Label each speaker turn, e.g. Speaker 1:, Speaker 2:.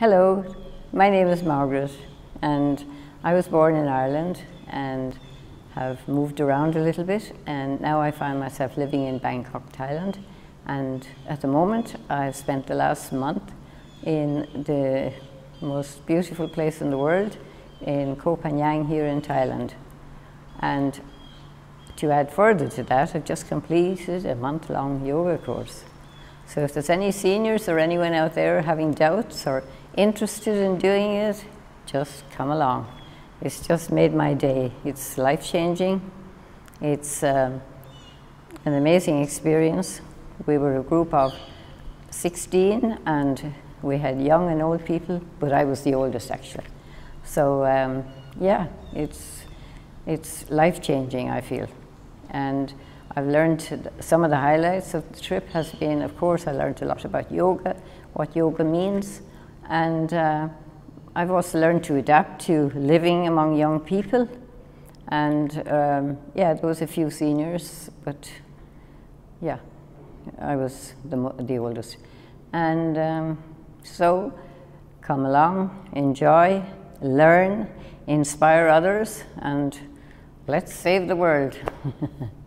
Speaker 1: Hello, my name is Margaret, and I was born in Ireland and have moved around a little bit, and now I find myself living in Bangkok, Thailand. And at the moment, I've spent the last month in the most beautiful place in the world, in Koh Phangan here in Thailand. And to add further to that, I've just completed a month-long yoga course. So if there's any seniors or anyone out there having doubts or interested in doing it, just come along. It's just made my day. It's life changing. It's um, an amazing experience. We were a group of 16 and we had young and old people, but I was the oldest actually. So um, yeah, it's, it's life changing, I feel. And I've learned some of the highlights of the trip has been, of course, I learned a lot about yoga, what yoga means, and uh, I've also learned to adapt to living among young people. And um, yeah, there was a few seniors, but yeah, I was the, the oldest. And um, so come along, enjoy, learn, inspire others, and let's save the world.